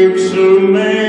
lips to me.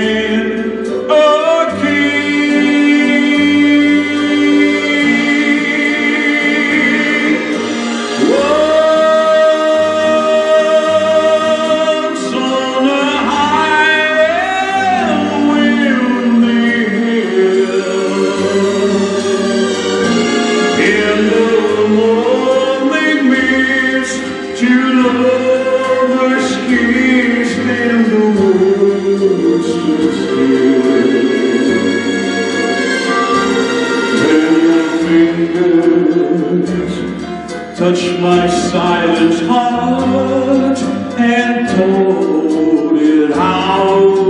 Touched my silent heart and told it how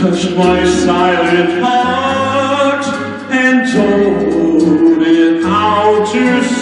touched my silent heart and told it how to